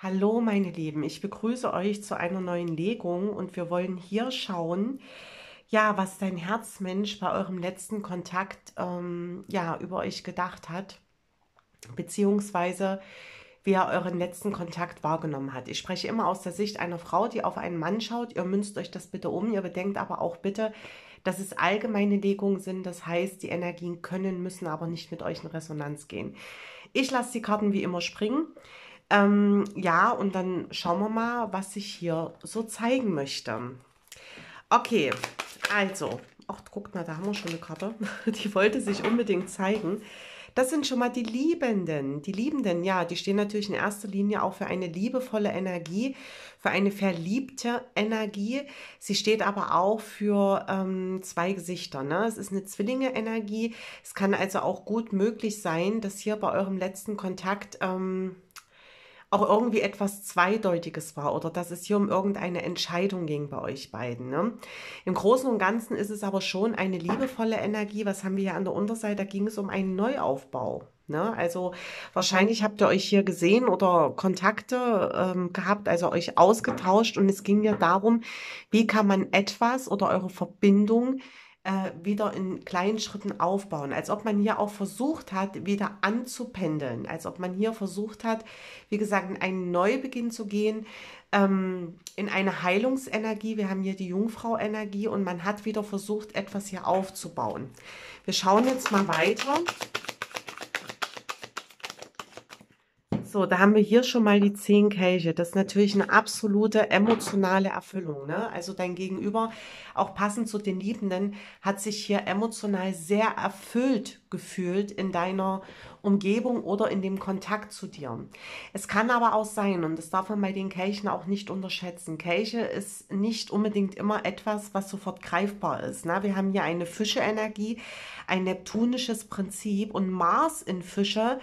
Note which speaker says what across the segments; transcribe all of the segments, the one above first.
Speaker 1: Hallo meine Lieben, ich begrüße euch zu einer neuen Legung und wir wollen hier schauen, ja, was dein Herzmensch bei eurem letzten Kontakt ähm, ja, über euch gedacht hat, beziehungsweise wie er euren letzten Kontakt wahrgenommen hat. Ich spreche immer aus der Sicht einer Frau, die auf einen Mann schaut. Ihr münzt euch das bitte um. Ihr bedenkt aber auch bitte, dass es allgemeine Legungen sind. Das heißt, die Energien können, müssen aber nicht mit euch in Resonanz gehen. Ich lasse die Karten wie immer springen. Ähm, ja, und dann schauen wir mal, was ich hier so zeigen möchte. Okay, also, ach, guckt mal, da haben wir schon eine Karte. Die wollte sich unbedingt zeigen. Das sind schon mal die Liebenden. Die Liebenden, ja, die stehen natürlich in erster Linie auch für eine liebevolle Energie, für eine verliebte Energie. Sie steht aber auch für ähm, zwei Gesichter. Ne? Es ist eine Zwillinge-Energie. Es kann also auch gut möglich sein, dass hier bei eurem letzten Kontakt... Ähm, auch irgendwie etwas Zweideutiges war oder dass es hier um irgendeine Entscheidung ging bei euch beiden. Ne? Im Großen und Ganzen ist es aber schon eine liebevolle Energie. Was haben wir hier an der Unterseite? Da ging es um einen Neuaufbau. Ne? Also wahrscheinlich habt ihr euch hier gesehen oder Kontakte ähm, gehabt, also euch ausgetauscht und es ging ja darum, wie kann man etwas oder eure Verbindung äh, wieder in kleinen Schritten aufbauen. Als ob man hier auch versucht hat, wieder anzupendeln. Als ob man hier versucht hat, wie gesagt, in einen Neubeginn zu gehen, ähm, in eine Heilungsenergie. Wir haben hier die Jungfrau-Energie und man hat wieder versucht, etwas hier aufzubauen. Wir schauen jetzt mal weiter. So, da haben wir hier schon mal die zehn Kelche. Das ist natürlich eine absolute emotionale Erfüllung. Ne? Also dein Gegenüber, auch passend zu den Liebenden, hat sich hier emotional sehr erfüllt gefühlt in deiner Umgebung oder in dem Kontakt zu dir. Es kann aber auch sein, und das darf man bei den Kelchen auch nicht unterschätzen, Kelche ist nicht unbedingt immer etwas, was sofort greifbar ist. Ne? Wir haben hier eine Fische-Energie, ein neptunisches Prinzip und Mars in Fische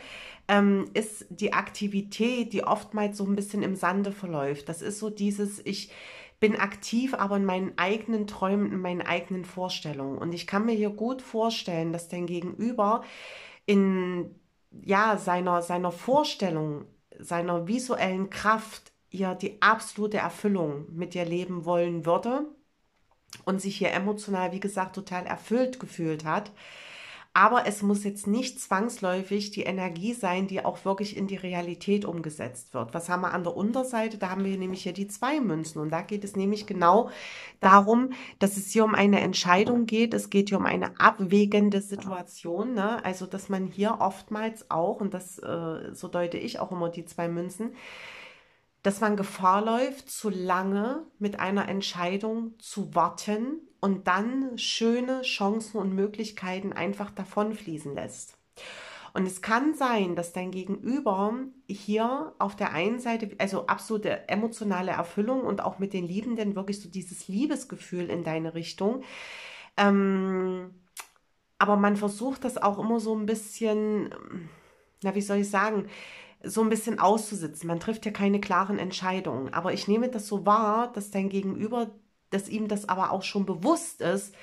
Speaker 1: ähm, ist die Aktivität, die oftmals so ein bisschen im Sande verläuft. Das ist so dieses, ich bin aktiv, aber in meinen eigenen Träumen, in meinen eigenen Vorstellungen. Und ich kann mir hier gut vorstellen, dass dein Gegenüber in ja, seiner, seiner Vorstellung, seiner visuellen Kraft ihr die absolute Erfüllung mit dir leben wollen würde und sich hier emotional, wie gesagt, total erfüllt gefühlt hat. Aber es muss jetzt nicht zwangsläufig die Energie sein, die auch wirklich in die Realität umgesetzt wird. Was haben wir an der Unterseite? Da haben wir nämlich hier die zwei Münzen. Und da geht es nämlich genau darum, dass es hier um eine Entscheidung geht. Es geht hier um eine abwägende Situation. Ne? Also, dass man hier oftmals auch, und das, äh, so deute ich auch immer die zwei Münzen, dass man Gefahr läuft, zu lange mit einer Entscheidung zu warten und dann schöne Chancen und Möglichkeiten einfach davonfließen lässt. Und es kann sein, dass dein Gegenüber hier auf der einen Seite, also absolute emotionale Erfüllung und auch mit den Liebenden wirklich so dieses Liebesgefühl in deine Richtung. Ähm, aber man versucht das auch immer so ein bisschen, na, wie soll ich sagen, so ein bisschen auszusitzen. Man trifft ja keine klaren Entscheidungen. Aber ich nehme das so wahr, dass dein Gegenüber, dass ihm das aber auch schon bewusst ist,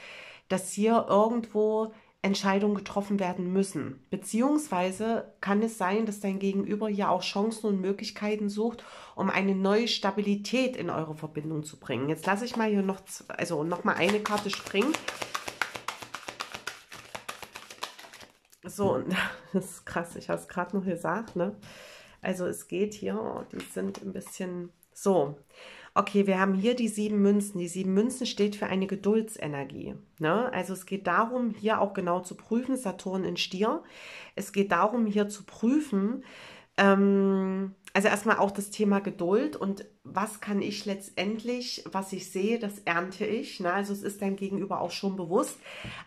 Speaker 1: dass hier irgendwo Entscheidungen getroffen werden müssen. Beziehungsweise kann es sein, dass dein Gegenüber hier auch Chancen und Möglichkeiten sucht, um eine neue Stabilität in eure Verbindung zu bringen. Jetzt lasse ich mal hier noch, also noch mal eine Karte springen. So, das ist krass, ich habe es gerade noch gesagt, ne? Also es geht hier, die sind ein bisschen so. Okay, wir haben hier die sieben Münzen. Die sieben Münzen steht für eine Geduldsenergie. Ne? Also es geht darum, hier auch genau zu prüfen, Saturn in Stier. Es geht darum, hier zu prüfen, ähm, also erstmal auch das Thema Geduld und was kann ich letztendlich, was ich sehe, das ernte ich. Ne? Also es ist dein Gegenüber auch schon bewusst,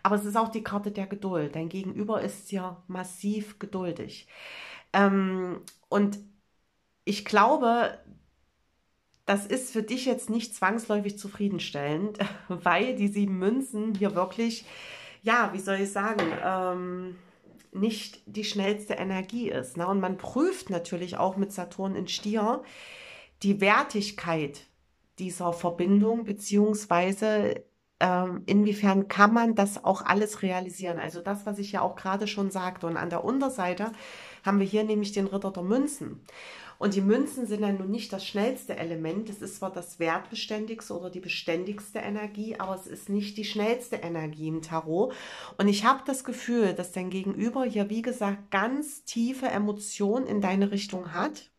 Speaker 1: aber es ist auch die Karte der Geduld. Dein Gegenüber ist ja massiv geduldig. Ähm, und ich glaube, das ist für dich jetzt nicht zwangsläufig zufriedenstellend, weil die sieben Münzen hier wirklich, ja, wie soll ich sagen, ähm, nicht die schnellste Energie ist. Ne? Und man prüft natürlich auch mit Saturn in Stier die Wertigkeit dieser Verbindung, beziehungsweise ähm, inwiefern kann man das auch alles realisieren. Also das, was ich ja auch gerade schon sagte. Und an der Unterseite haben wir hier nämlich den Ritter der Münzen. Und die Münzen sind ja nun nicht das schnellste Element. Es ist zwar das wertbeständigste oder die beständigste Energie, aber es ist nicht die schnellste Energie im Tarot. Und ich habe das Gefühl, dass dein Gegenüber hier, wie gesagt, ganz tiefe Emotionen in deine Richtung hat.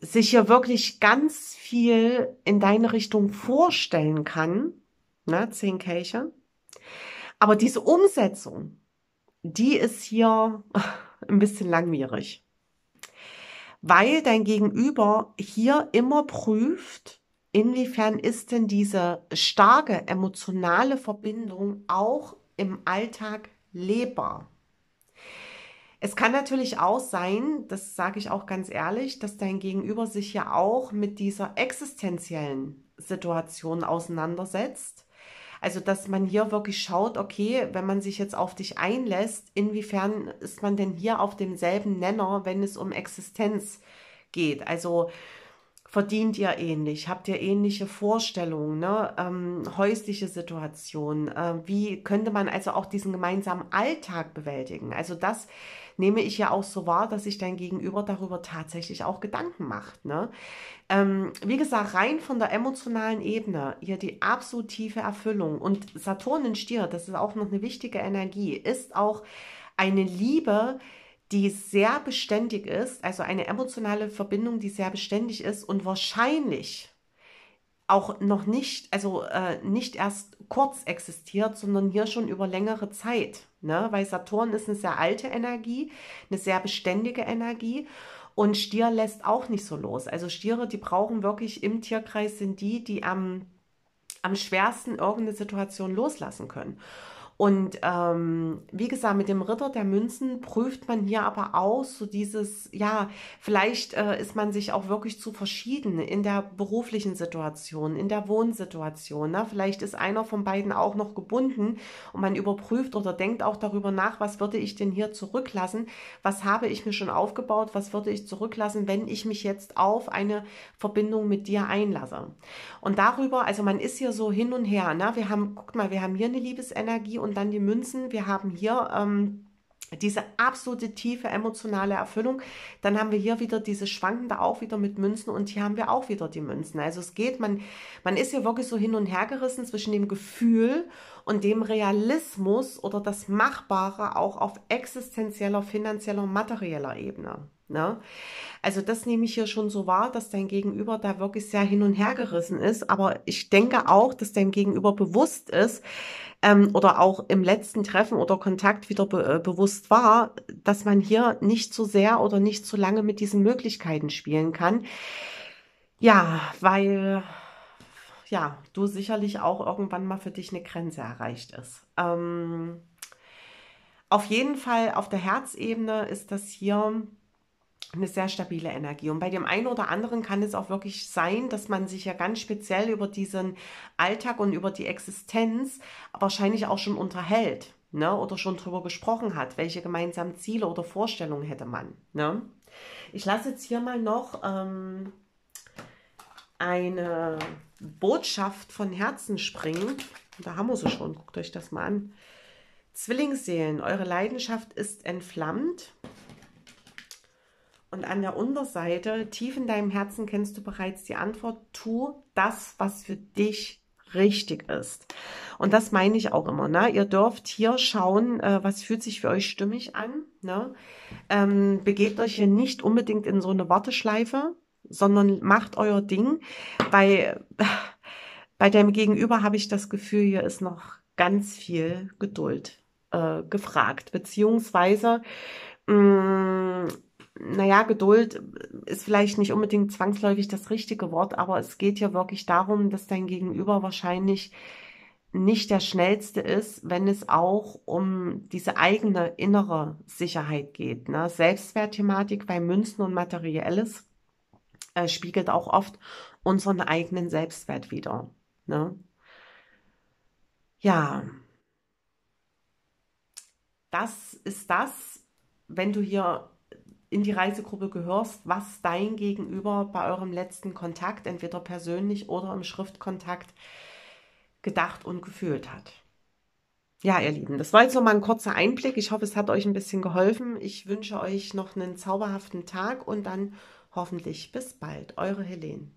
Speaker 1: Sich hier wirklich ganz viel in deine Richtung vorstellen kann. Na, zehn Kelche. Aber diese Umsetzung, die ist hier ein bisschen langwierig weil dein Gegenüber hier immer prüft, inwiefern ist denn diese starke emotionale Verbindung auch im Alltag lebbar. Es kann natürlich auch sein, das sage ich auch ganz ehrlich, dass dein Gegenüber sich ja auch mit dieser existenziellen Situation auseinandersetzt also, dass man hier wirklich schaut, okay, wenn man sich jetzt auf dich einlässt, inwiefern ist man denn hier auf demselben Nenner, wenn es um Existenz geht? Also, verdient ihr ähnlich? Habt ihr ähnliche Vorstellungen, ne? Ähm, häusliche Situationen? Äh, wie könnte man also auch diesen gemeinsamen Alltag bewältigen? Also das nehme ich ja auch so wahr, dass sich dein Gegenüber darüber tatsächlich auch Gedanken macht. Ne? Ähm, wie gesagt, rein von der emotionalen Ebene hier die absolut tiefe Erfüllung. Und Saturn in Stier, das ist auch noch eine wichtige Energie, ist auch eine Liebe, die sehr beständig ist, also eine emotionale Verbindung, die sehr beständig ist und wahrscheinlich auch noch nicht, also äh, nicht erst kurz existiert, sondern hier schon über längere Zeit. Ne? Weil Saturn ist eine sehr alte Energie, eine sehr beständige Energie. Und Stier lässt auch nicht so los. Also Stiere, die brauchen wirklich im Tierkreis, sind die, die am, am schwersten irgendeine Situation loslassen können. Und ähm, wie gesagt, mit dem Ritter der Münzen prüft man hier aber aus, so dieses, ja, vielleicht äh, ist man sich auch wirklich zu verschieden in der beruflichen Situation, in der Wohnsituation. Ne? Vielleicht ist einer von beiden auch noch gebunden und man überprüft oder denkt auch darüber nach, was würde ich denn hier zurücklassen? Was habe ich mir schon aufgebaut? Was würde ich zurücklassen, wenn ich mich jetzt auf eine Verbindung mit dir einlasse? Und darüber, also man ist hier so hin und her. Ne? Wir haben, guck mal, wir haben hier eine Liebesenergie und dann die Münzen. Wir haben hier ähm, diese absolute tiefe emotionale Erfüllung. Dann haben wir hier wieder diese schwankende auch wieder mit Münzen und hier haben wir auch wieder die Münzen. Also es geht, man, man ist hier wirklich so hin und her gerissen zwischen dem Gefühl und dem Realismus oder das Machbare auch auf existenzieller, finanzieller, materieller Ebene. Ne? Also das nehme ich hier schon so wahr, dass dein Gegenüber da wirklich sehr hin und her gerissen ist. Aber ich denke auch, dass dein Gegenüber bewusst ist ähm, oder auch im letzten Treffen oder Kontakt wieder be äh, bewusst war, dass man hier nicht zu so sehr oder nicht zu so lange mit diesen Möglichkeiten spielen kann. Ja, weil ja, du sicherlich auch irgendwann mal für dich eine Grenze erreicht ist. Ähm, auf jeden Fall auf der Herzebene ist das hier eine sehr stabile Energie. Und bei dem einen oder anderen kann es auch wirklich sein, dass man sich ja ganz speziell über diesen Alltag und über die Existenz wahrscheinlich auch schon unterhält ne? oder schon drüber gesprochen hat, welche gemeinsamen Ziele oder Vorstellungen hätte man. Ne? Ich lasse jetzt hier mal noch ähm, eine Botschaft von Herzen springen. Da haben wir sie schon, guckt euch das mal an. Zwillingsseelen, eure Leidenschaft ist entflammt. Und an der Unterseite, tief in deinem Herzen kennst du bereits die Antwort, tu das, was für dich richtig ist. Und das meine ich auch immer. Ne? Ihr dürft hier schauen, äh, was fühlt sich für euch stimmig an. Ne? Ähm, begebt euch hier nicht unbedingt in so eine Warteschleife, sondern macht euer Ding. Bei, bei deinem Gegenüber habe ich das Gefühl, hier ist noch ganz viel Geduld äh, gefragt. Beziehungsweise mh, mm, naja, Geduld ist vielleicht nicht unbedingt zwangsläufig das richtige Wort, aber es geht ja wirklich darum, dass dein Gegenüber wahrscheinlich nicht der schnellste ist, wenn es auch um diese eigene innere Sicherheit geht. Ne? Selbstwertthematik bei Münzen und Materielles äh, spiegelt auch oft unseren eigenen Selbstwert wider. Ne? Ja, das ist das, wenn du hier in die Reisegruppe gehörst, was dein Gegenüber bei eurem letzten Kontakt, entweder persönlich oder im Schriftkontakt, gedacht und gefühlt hat. Ja, ihr Lieben, das war jetzt noch mal ein kurzer Einblick. Ich hoffe, es hat euch ein bisschen geholfen. Ich wünsche euch noch einen zauberhaften Tag und dann hoffentlich bis bald. Eure Helene.